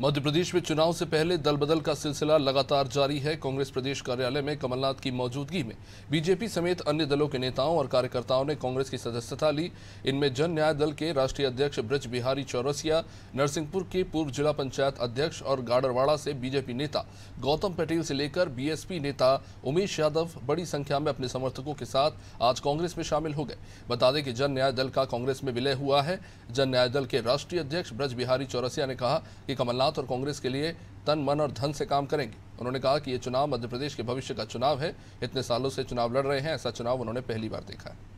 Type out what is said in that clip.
मध्य प्रदेश में चुनाव से पहले दल बदल का सिलसिला लगातार जारी है। कांग्रेस प्रदेश कार्यालय में कमलनाथ की मौजूदगी में बीजेपी समेत अन्य दलों के नेताओं और कार्यकर्ताओं ने कांग्रेस की सदस्यता ली। इनमें जन न्याय दल के राष्ट्रीय अध्यक्ष ब्रज बिहारी चौरसिया, नरसिंहपुर के पूर्व जिला पंचायत अध्यक्ष और गाडरवाड़ा से बीजेपी नेता गौतम पटेल से लेकर बीएसपी नेता उमेश यादव बड़ी संख्या में अपने समर्थकों के साथ आज कांग्रेस में शामिल हो गए। बता दें कि जन न्याय दल का कांग्रेस में विलय हुआ है। जन न्याय दल के राष्ट्रीय अध्यक्ष ब्रज बिहारी चौरसिया ने कहा कि कमलनाथ कमलनाथ और कांग्रेस के लिए तन, मन और धन से काम करेंगे। उन्होंने कहा कि ये चुनाव मध्य प्रदेश के भविष्य का चुनाव है। इतने सालों से चुनाव लड़ रहे हैं, ऐसा चुनाव उन्होंने पहली बार देखा है।